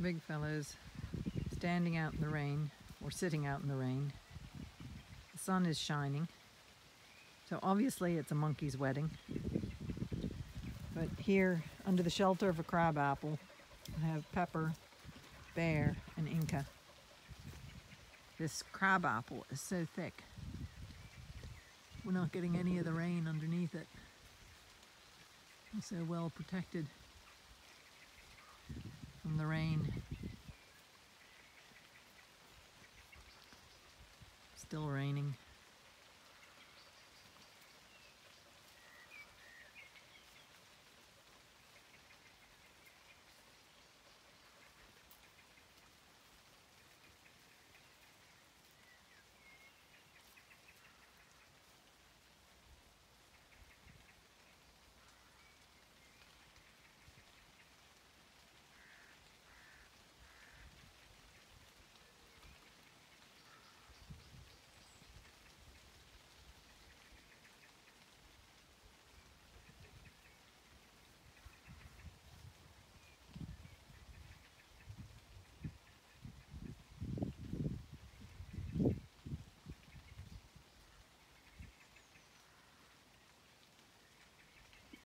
big fellows standing out in the rain or sitting out in the rain. The sun is shining. So obviously it's a monkey's wedding. But here, under the shelter of a crab apple, I have Pepper, Bear, and Inca. This crab apple is so thick. We're not getting any of the rain underneath it. It's so well protected from the rain. Still raining.